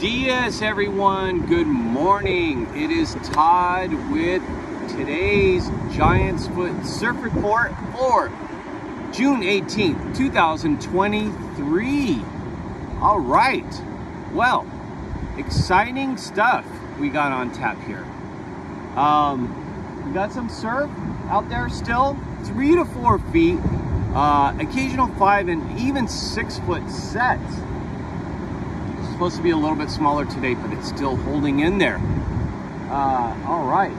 dias, everyone. Good morning. It is Todd with today's Giants Foot Surf Report for June 18th, 2023. All right. Well, exciting stuff we got on tap here. Um, we got some surf out there still, three to four feet, uh, occasional five and even six foot sets. Supposed to be a little bit smaller today, but it's still holding in there. Uh, all right.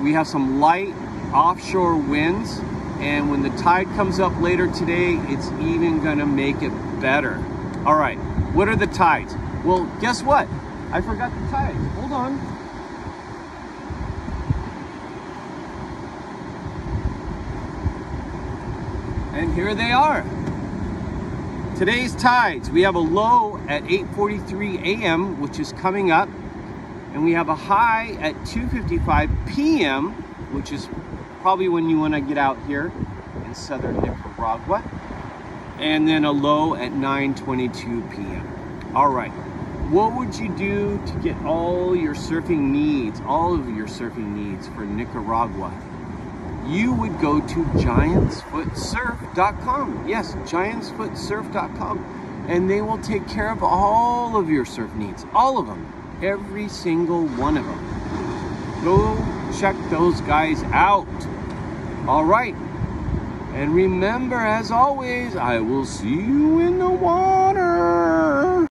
We have some light offshore winds, and when the tide comes up later today, it's even gonna make it better. All right, what are the tides? Well, guess what? I forgot the tides. Hold on. And here they are. Today's tides, we have a low at 8.43 a.m., which is coming up, and we have a high at 2.55 p.m., which is probably when you want to get out here in southern Nicaragua, and then a low at 9.22 p.m. All right, what would you do to get all your surfing needs, all of your surfing needs for Nicaragua? You would go to giantsfootsurf.com. Yes, giantsfootsurf.com. And they will take care of all of your surf needs. All of them. Every single one of them. Go check those guys out. All right. And remember, as always, I will see you in the water.